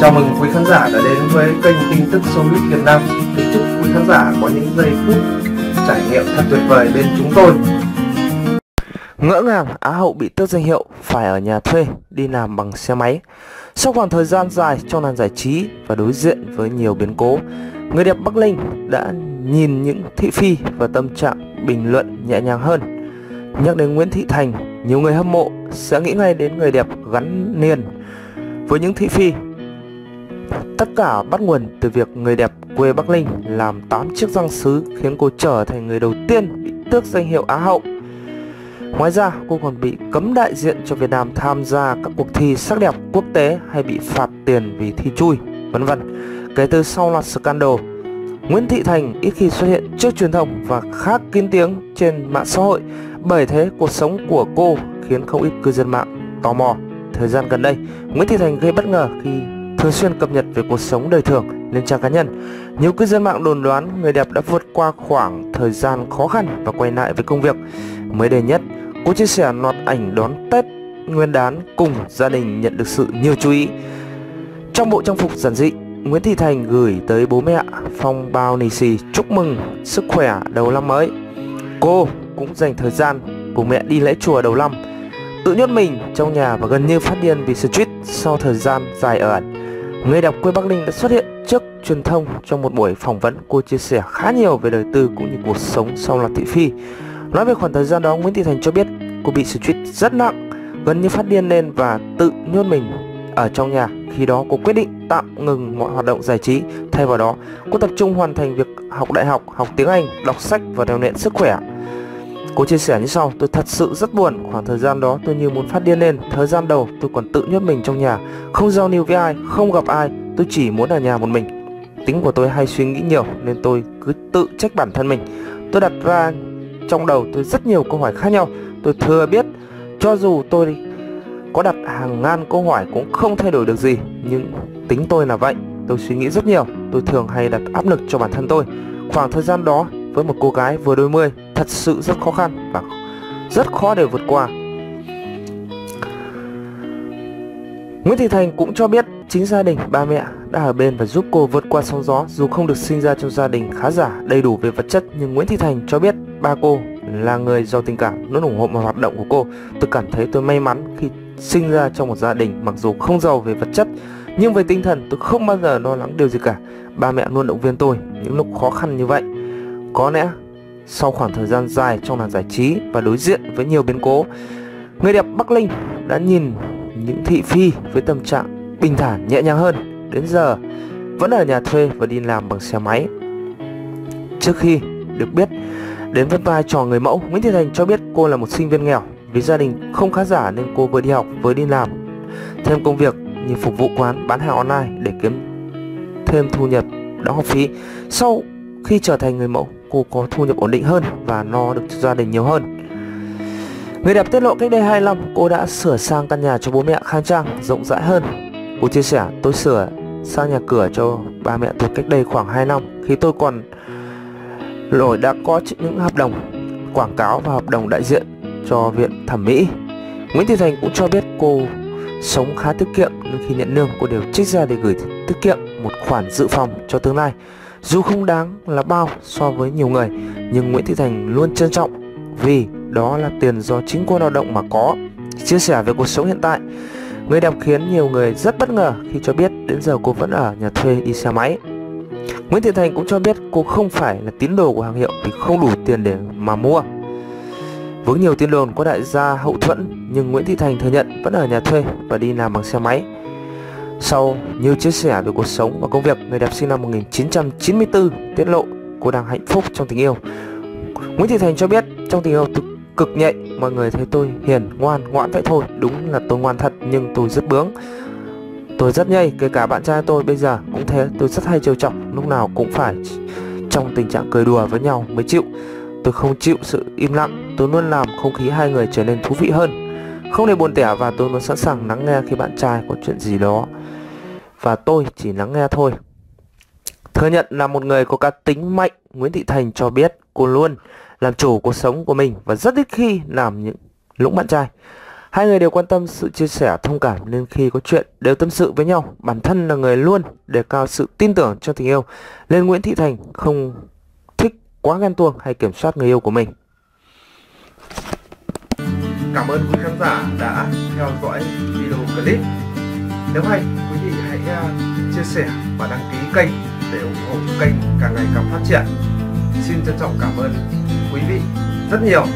Chào mừng quý khán giả đã đến với kênh tin tức Showbiz Việt Nam. Kính chúc quý khán giả có những giây phút trải nghiệm thật tuyệt vời bên chúng tôi. Ngỡ ngàng Á hậu bị tước danh hiệu phải ở nhà thuê đi làm bằng xe máy. Sau khoảng thời gian dài trong làng giải trí và đối diện với nhiều biến cố, người đẹp Bắc Linh đã nhìn những thị phi và tâm trạng bình luận nhẹ nhàng hơn. Nhắc đến Nguyễn Thị Thành, nhiều người hâm mộ sẽ nghĩ ngay đến người đẹp gắn liền với những thị phi Tất cả bắt nguồn từ việc người đẹp quê Bắc Linh làm 8 chiếc răng sứ khiến cô trở thành người đầu tiên bị tước danh hiệu Á hậu. Ngoài ra, cô còn bị cấm đại diện cho Việt Nam tham gia các cuộc thi sắc đẹp quốc tế hay bị phạt tiền vì thi chui, vân vân. Kể từ sau loạt scandal, Nguyễn Thị Thành ít khi xuất hiện trước truyền thông và khá kín tiếng trên mạng xã hội bởi thế cuộc sống của cô khiến không ít cư dân mạng tò mò. Thời gian gần đây, Nguyễn Thị Thành gây bất ngờ khi thường xuyên cập nhật về cuộc sống đời thường lên trang cá nhân. Nhiều cư dân mạng đồn đoán người đẹp đã vượt qua khoảng thời gian khó khăn và quay lại với công việc. Mới đây nhất, cô chia sẻ loạt ảnh đón Tết Nguyên đán cùng gia đình nhận được sự nhiều chú ý. Trong bộ trang phục giản dị, Nguyễn Thị Thành gửi tới bố mẹ phong bao lì xì chúc mừng sức khỏe đầu năm mới. Cô cũng dành thời gian cùng mẹ đi lễ chùa đầu năm, tự nhốt mình trong nhà và gần như phát điên vì stress sau thời gian dài ở ẩn. Người đọc quê Bắc Ninh đã xuất hiện trước truyền thông trong một buổi phỏng vấn. Cô chia sẻ khá nhiều về đời tư cũng như cuộc sống sau loạt thị phi. Nói về khoảng thời gian đó, Nguyễn Thị Thành cho biết cô bị stress rất nặng, gần như phát điên lên và tự nhốt mình ở trong nhà. Khi đó cô quyết định tạm ngừng mọi hoạt động giải trí. Thay vào đó, cô tập trung hoàn thành việc học đại học, học tiếng Anh, đọc sách và rèn luyện sức khỏe. Cô chia sẻ như sau, tôi thật sự rất buồn, khoảng thời gian đó tôi như muốn phát điên lên. Thời gian đầu tôi còn tự nhốt mình trong nhà, không giao lưu với ai, không gặp ai, tôi chỉ muốn ở nhà một mình. Tính của tôi hay suy nghĩ nhiều nên tôi cứ tự trách bản thân mình. Tôi đặt ra trong đầu tôi rất nhiều câu hỏi khác nhau. Tôi thừa biết cho dù tôi có đặt hàng ngàn câu hỏi cũng không thay đổi được gì, nhưng tính tôi là vậy. Tôi suy nghĩ rất nhiều, tôi thường hay đặt áp lực cho bản thân tôi. Khoảng thời gian đó với một cô gái vừa đôi mươi thật sự rất khó khăn và rất khó để vượt qua. Nguyễn Thị Thành cũng cho biết chính gia đình, ba mẹ đã ở bên và giúp cô vượt qua sóng gió dù không được sinh ra trong gia đình khá giả đầy đủ về vật chất nhưng Nguyễn Thị Thành cho biết ba cô là người giàu tình cảm luôn ủng hộ mọi hoạt động của cô. Tôi cảm thấy tôi may mắn khi sinh ra trong một gia đình mặc dù không giàu về vật chất nhưng về tinh thần tôi không bao giờ lo lắng điều gì cả. Ba mẹ luôn động viên tôi những lúc khó khăn như vậy. Có lẽ sau khoảng thời gian dài trong làng giải trí và đối diện với nhiều biến cố, người đẹp Bắc Linh đã nhìn những thị phi với tâm trạng bình thản nhẹ nhàng hơn. Đến giờ vẫn ở nhà thuê và đi làm bằng xe máy. Trước khi được biết đến với vai trò người mẫu, Nguyễn Thị Thành cho biết cô là một sinh viên nghèo vì gia đình không khá giả nên cô vừa đi học vừa đi làm thêm công việc như phục vụ quán bán hàng online để kiếm thêm thu nhập đóng học phí. Sau khi trở thành người mẫu, cô có thu nhập ổn định hơn và lo được gia đình nhiều hơn. Người đẹp tiết lộ cách đây 2 năm cô đã sửa sang căn nhà cho bố mẹ khang trang, rộng rãi hơn. Cô chia sẻ tôi sửa sang nhà cửa cho ba mẹ tôi cách đây khoảng 2 năm khi tôi còn lỗi đã có những hợp đồng quảng cáo và hợp đồng đại diện cho viện thẩm mỹ. Nguyễn Thị Thành cũng cho biết cô sống khá tiết kiệm nên khi nhận lương cô đều trích ra để gửi tiết kiệm một khoản dự phòng cho tương lai. Dù không đáng là bao so với nhiều người, nhưng Nguyễn Thị Thành luôn trân trọng vì đó là tiền do chính cô lao động mà có. Chia sẻ về cuộc sống hiện tại, người đẹp khiến nhiều người rất bất ngờ khi cho biết đến giờ cô vẫn ở nhà thuê đi xe máy. Nguyễn Thị Thành cũng cho biết cô không phải là tín đồ của hàng hiệu vì không đủ tiền để mà mua. Với nhiều tin đồn có đại gia hậu thuẫn nhưng Nguyễn Thị Thành thừa nhận vẫn ở nhà thuê và đi làm bằng xe máy. Sau nhiều chia sẻ về cuộc sống và công việc, người đẹp sinh năm 1994 tiết lộ cô đang hạnh phúc trong tình yêu. Nguyễn Thị Thành cho biết trong tình yêu tôi cực nhạy, mọi người thấy tôi hiền, ngoan, ngoãn vậy thôi. Đúng là tôi ngoan thật nhưng tôi rất bướng. Tôi rất nhây, kể cả bạn trai tôi bây giờ cũng thế, tôi rất hay trêu chọc, lúc nào cũng phải trong tình trạng cười đùa với nhau mới chịu. Tôi không chịu sự im lặng, tôi luôn làm không khí hai người trở nên thú vị hơn. Không hề buồn tẻ và tôi luôn sẵn sàng lắng nghe khi bạn trai có chuyện gì đó và tôi chỉ lắng nghe thôi. Thừa nhận là một người có cá tính mạnh, Nguyễn Thị Thành cho biết cô luôn làm chủ cuộc sống của mình và rất ít khi làm những lũng bạn trai. Hai người đều quan tâm sự chia sẻ thông cảm nên khi có chuyện đều tâm sự với nhau. Bản thân là người luôn đề cao sự tin tưởng trong tình yêu nên Nguyễn Thị Thành không thích quá ghen tuông hay kiểm soát người yêu của mình. Cảm ơn quý khán giả đã theo dõi video clip. Nếu hay, quý vị hãy à, chia sẻ và đăng ký kênh để ủng hộ kênh càng ngày càng phát triển. Xin trân trọng cảm ơn quý vị rất nhiều.